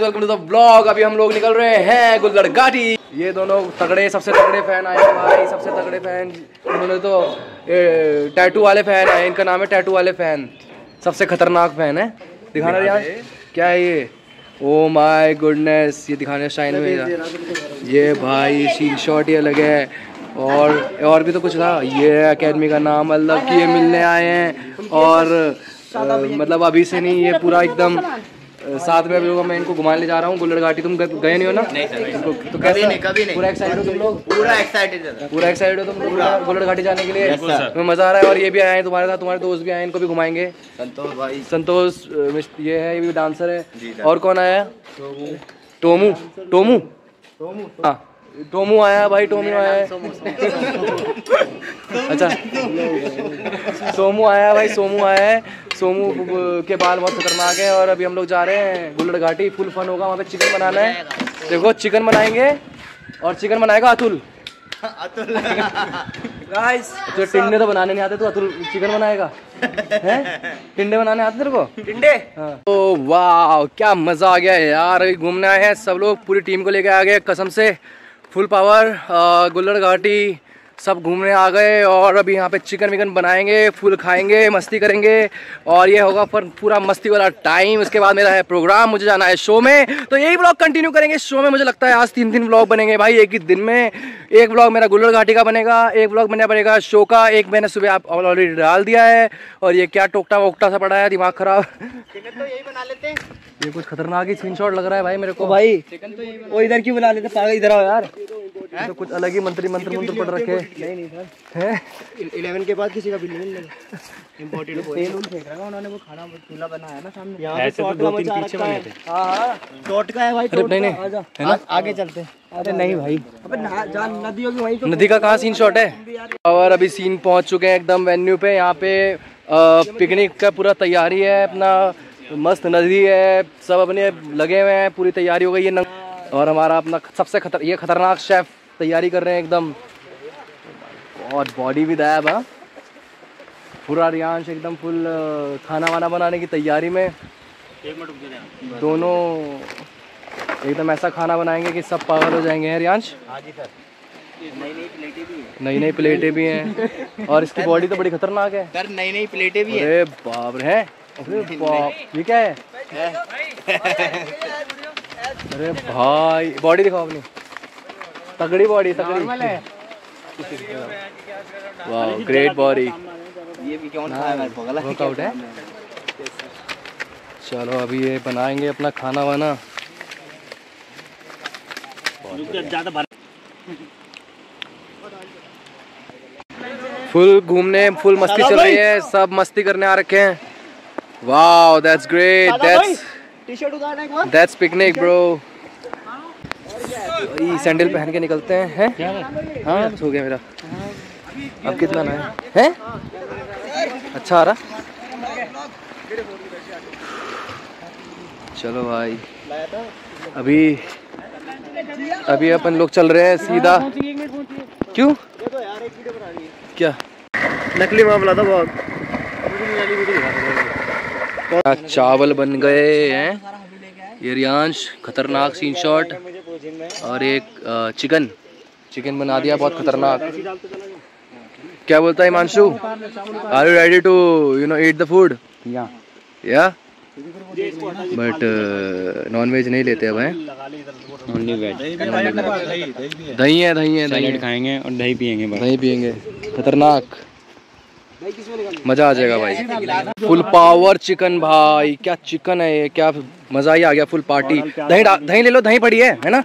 Welcome to the blog अभी हम लोग निकल रहे हैं गुल्लड़ घाटी ये दोनों तगड़े सबसे तगड़े फ़ैन आए हैं भाई सबसे तगड़े फ़ैन उन्होंने तो टैटू वाले फ़ैन आए इनका नाम है टैटू वाले फ़ैन सबसे खतरनाक फ़ैन है। दिखाना यार क्या है ये? ओ माय गुडनेस ये दिखाने शाइन में ये भाई सीन शॉट ये लगे है। और और भी तो कुछ था। ये अकेडमी का नाम मतलब कि ये मिलने आए हैं। और मतलब अभी से नहीं ये पूरा एकदम साथ में अभी लोग मैं इनको घुमाने ले जा रहा हूँ गुल्लड़ घाटी। तुम गए नहीं हो ना? नहीं तो कभी नहीं, कभी नहीं। पूरा एक्साइटेड हो तुम लोग? पूरा एक्साइटेड है पूरा एक्साइटेड हो तुम लोग? गुल्लड़ घाटी जाने के लिए? तुम्हें मज़ा आ रहा है और ये भी आए हैं तुम्हारे साथ तुम्हारे दोस्त भी आए इनको भी घुमाएँगे। संतोष भाई। संतोष ये है ये भी डांसर है। और कौन आया? टोमू? टोमू टोमू। हाँ। टोमू आया भाई टोमू आया। है अच्छा। सोमू आया भाई सोमू आया है। सोमू के बाल बहुत खतरनाक है और अभी हम लोग जा रहे हैं गुल्लड़ घाटी। फुल फन होगा वहाँ पे चिकन बनाना है। देखो चिकन बनाएँगे और चिकन बनाएगा अतुल। अतुल। गाइस तो टिंडे तो बनाने नहीं आते तो अतुल चिकन बनाएगा। हैं? टिंडे बनाने आते तेरे को? टिंडे? तो वाह क्या मज़ा आ गया यार। अभी घूमने आए हैं सब लोग पूरी टीम को लेके आ गए कसम से। फुल पावर गुल्लड़ घाटी, सब घूमने आ गए और अभी यहाँ पे चिकन विकन बनाएँगे, फुल खाएँगे, मस्ती करेंगे और ये होगा पर पूरा मस्ती वाला टाइम उसके बाद मेरा है प्रोग्राम मुझे जाना है शो में। तो यही ब्लॉग कंटिन्यू करेंगे शो में। मुझे लगता है आज तीन तीन ब्लॉग बनेंगे भाई, एक ही दिन में। एक ब्लॉग मेरा गुल्लड़ घाटी का बनेगा एक ब्लॉग बनेगा पड़ेगा शो का एक मैंने सुबह आप ऑलरेडी डाल दिया है और ये क्या टोकटा वोकटा सा पड़ा है दिमाग खराब। तो यही बना लेते हैं। ये कुछ खतरनाक ही स्क्रीनशॉट लग रहा है भाई मेरे को। भाई तो वो इधर क्यों बुला लेते पागल इधर आओ यार। तो कुछ अलग ही मंत्री मंत्र मंत्र पड़ रखे। नहीं नहीं सर हैं? इलेवन के बाद किसी का बिल नहीं तेल फेंक रहा उन्होंने वो खाना चूल्हा बनाया ना सामने। यहाँ पे टोट का मचा रखा है। हाँ हाँ। टोट का है भाई टोट नहीं नहीं। आगे चलते अरे नहीं भाई। अबे जान नदी होगी वहीं तो नदी का कहाँ सीन शॉट है? और अभी सीन पहुँच चुके हैं एकदम वेन्यू पे यहाँ पे पिकनिक का पूरा तैयारी है अपना मस्त नदी है सब अपने लगे हुए हैं पूरी तैयारी हो गई है और हमारा अपना सबसे खतर ये खतरनाक शेफ तैयारी कर रहे हैं एकदम। और बॉडी भी दायब हाँ। पूरा रियांश एकदम फुल खाना वाना बनाने की तैयारी में। दोनों एकदम ऐसा खाना बनाएँगे कि सब पागल हो जाएँगे हैं रियांश? हाँ जी सर। नई नई प्लेटें भी हैं। नई नई प्लेटें भी हैं। और इसकी बॉडी तो बड़ी खतरनाक है। सर नई नई प्लेटें भी हैं। अरे बाप रे अरे बाप ये क्या है? अरे भाई बॉडी दिखाओ अपनी। तगड़ी बॉडी तगड़ी। वाह ग्रेट बॉडी ये भी कौन खाया मेरे को गलत वर्कआउट है? चलो अभी ये बनाएँगे अपना खाना वाना फुल घूमने फुल मस्ती चल रही है सब मस्ती करने आ रखे हैं। Wow that's great that's T shirt उतारने के बाद? दैट्स पिकनिक ब्रो ये सैंडल पहन के निकलते हैं हैं? हाँ हो। गया मेरा। अब कितना ना है? हैं? अच्छा आ रहा? चलो भाई। अभी अभी अपन लोग चल रहे हैं सीधा। क्यों? क्या? नकली मामला था बहुत। चावल बन गए हैं? ये रियांश खतरनाक सीन शॉट और एक चिकन। चिकन बना दिया बहुत खतरनाक। क्या बोलता है Himanshu? Are you ready to you know eat the food या बट नॉन वेज नहीं लेते अब हैं। ओनली वेज दही है। दही है दही खाएँगे और दही पियेंगे दही पियेंगे। खतरनाक। मज़ा आ जाएगा भाई। फुल पावर चिकन भाई। क्या चिकन है ये? क्या मज़ा ही आ गया फुल पार्टी दही दही ले लो दही पड़ी है है ना?